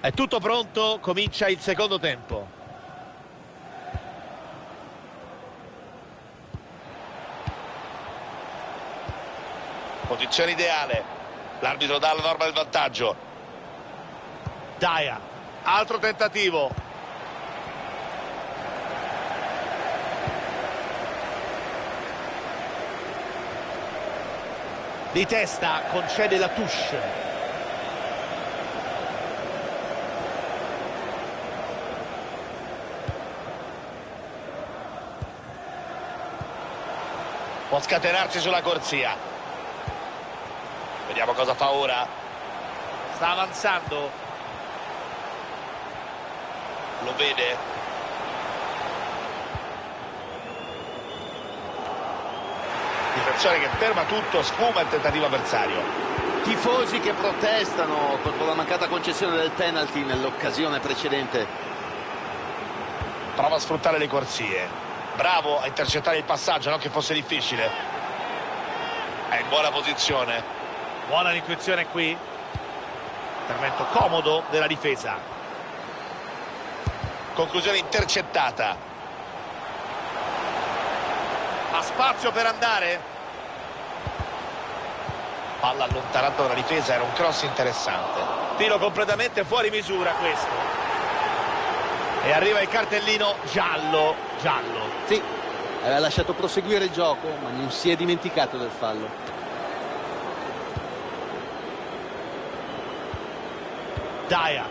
È tutto pronto, comincia il secondo tempo. Posizione ideale. L'arbitro dà la norma del vantaggio. Daya, altro tentativo. Di testa concede la touche. Può scatenarsi sulla corsia. Vediamo cosa fa ora. Sta avanzando. Lo vede. Difensore che ferma tutto, sfuma il tentativo avversario. Tifosi che protestano contro la mancata concessione del penalty nell'occasione precedente. Prova a sfruttare le corsie. Bravo a intercettare il passaggio, non che fosse difficile. È in buona posizione. Buona l'intuizione qui. Intervento comodo della difesa. Conclusione intercettata. Ha spazio per andare. Palla allontanata dalla difesa, era un cross interessante. Tiro completamente fuori misura questo. E arriva il cartellino giallo, giallo. Sì, aveva lasciato proseguire il gioco, ma non si è dimenticato del fallo. Daya,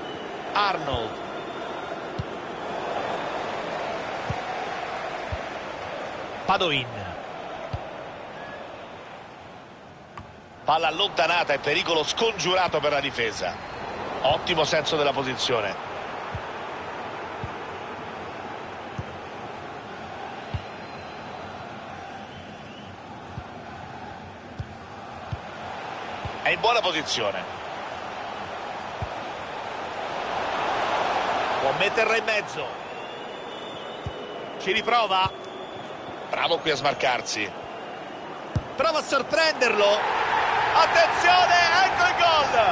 Arnold. Padoin. Palla allontanata e pericolo scongiurato per la difesa. Ottimo senso della posizione. È in buona posizione. Può metterla in mezzo. Ci riprova. Bravo qui a smarcarsi. Prova a sorprenderlo. Attenzione, ecco il gol.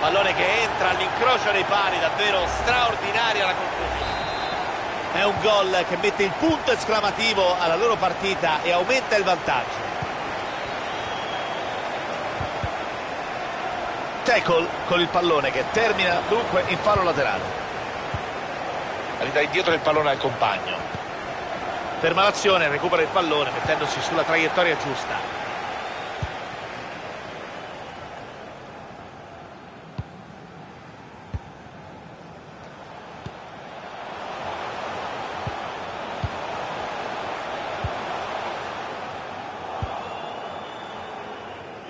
Pallone che entra all'incrocio dei pali, davvero straordinaria la conclusione. È un gol che mette il punto esclamativo alla loro partita e aumenta il vantaggio. Tackle con il pallone che termina dunque in fallo laterale. Ridà indietro il pallone al compagno. Ferma l'azione, recupera il pallone mettendosi sulla traiettoria giusta.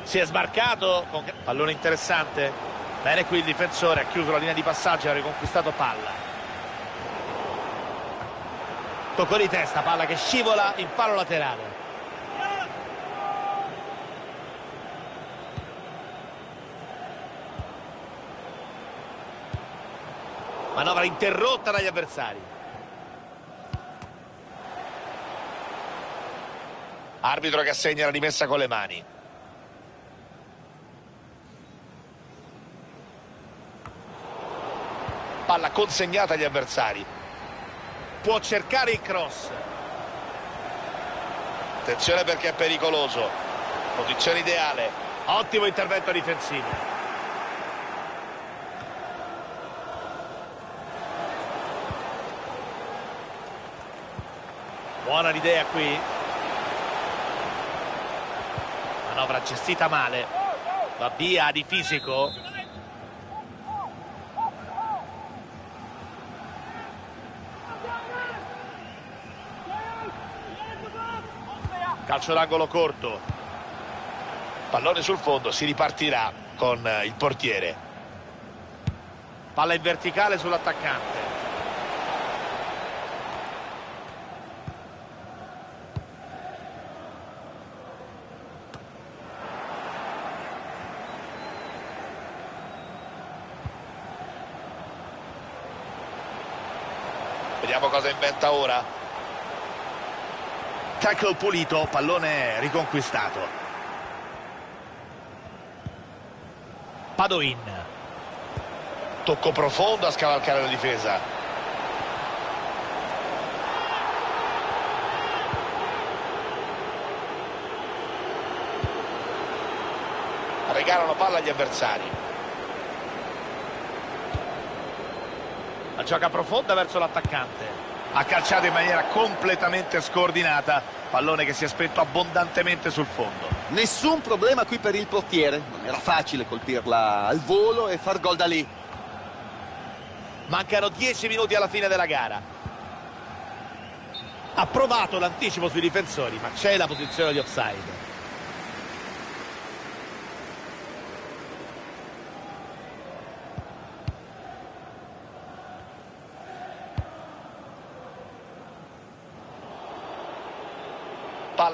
Si è sbarcato con pallone interessante. Bene qui il difensore, ha chiuso la linea di passaggio e ha riconquistato palla. Tocco di testa, palla che scivola in fallo laterale. Manovra interrotta dagli avversari. Arbitro che assegna la rimessa con le mani. Consegnata agli avversari. Può cercare il cross. Attenzione perché è pericoloso. Posizione ideale. Ottimo intervento difensivo. Buona l'idea qui. Manovra gestita male. Va via di fisico. Calcio d'angolo corto. Pallone sul fondo, si ripartirà con il portiere. Palla in verticale sull'attaccante. Vediamo cosa inventa ora. Tackle pulito, pallone riconquistato. Padoin. Tocco profondo a scavalcare la difesa. Regalano palla agli avversari. La gioca profonda verso l'attaccante. Ha calciato in maniera completamente scordinata, pallone che si è spento abbondantemente sul fondo. Nessun problema qui per il portiere, non era facile colpirla al volo e far gol da lì. Mancano 10 minuti alla fine della gara. Ha provato l'anticipo sui difensori, ma c'è la posizione di offside.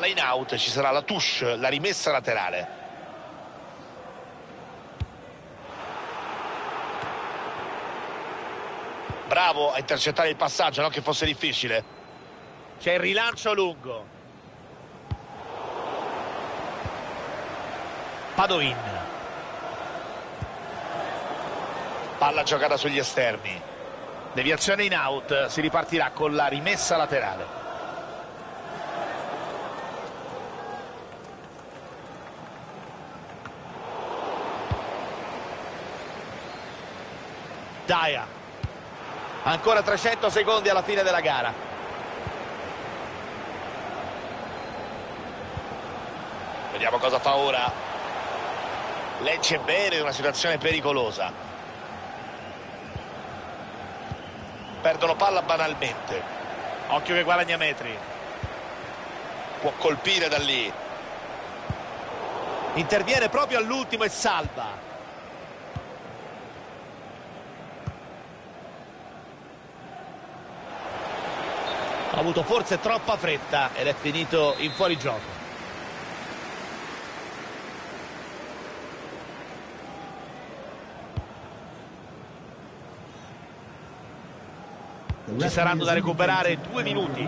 Palla in out, ci sarà la touche, la rimessa laterale. Bravo a intercettare il passaggio, non che fosse difficile. C'è il rilancio lungo. Padoin. Palla giocata sugli esterni. Deviazione in out, si ripartirà con la rimessa laterale. Daya. Ancora 300 secondi alla fine della gara. Vediamo cosa fa ora. Legge bene una situazione pericolosa. Perdono palla banalmente. Occhio che guadagna metri. Può colpire da lì. Interviene proprio all'ultimo e salva. Ha avuto forse troppa fretta ed è finito in fuorigioco. Ci saranno da recuperare due minuti.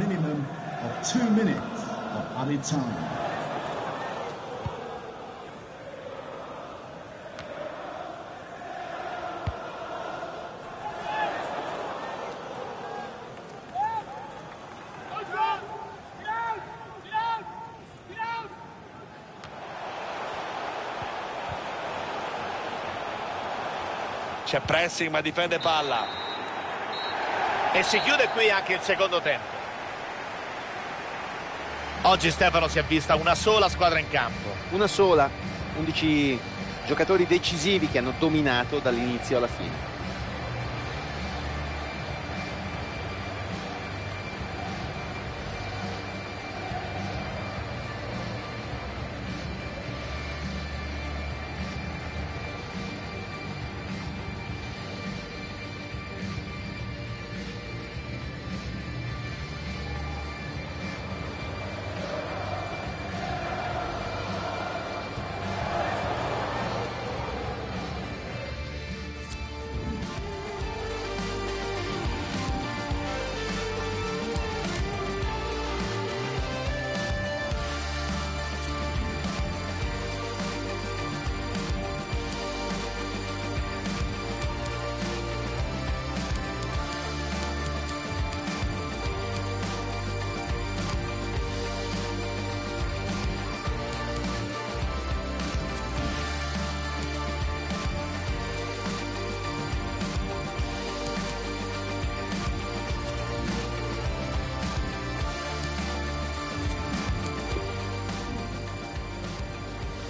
C'è pressing ma difende palla. E si chiude qui anche il secondo tempo. Oggi Stefano si è vista una sola squadra in campo. Una sola, 11 giocatori decisivi che hanno dominato dall'inizio alla fine.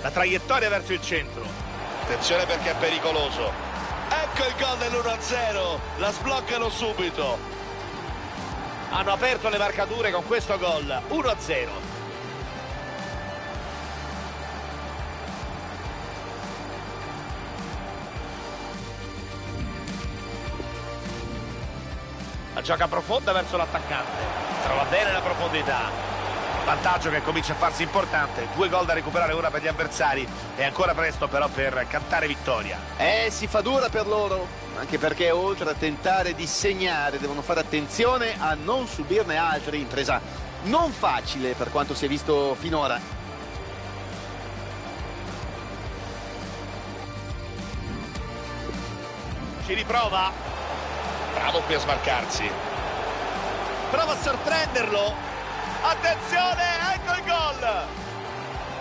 La traiettoria verso il centro. Attenzione perché è pericoloso. Ecco il gol dell'1-0. La sbloccano subito. Hanno aperto le marcature con questo gol. 1-0. La gioca profonda verso l'attaccante. Trova bene la profondità. Vantaggio che comincia a farsi importante. Due gol da recuperare ora per gli avversari. È ancora presto però per cantare vittoria. Eh, si fa dura per loro, anche perché oltre a tentare di segnare devono fare attenzione a non subirne altri. Impresa non facile per quanto si è visto finora. ci riprova Bravo qui a smarcarsi. prova a sorprenderlo attenzione ecco il gol.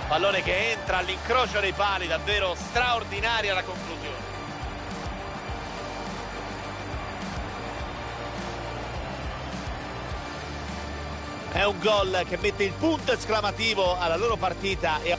Pallone che entra all'incrocio dei pali davvero straordinaria la conclusione. È un gol che mette il punto esclamativo alla loro partita e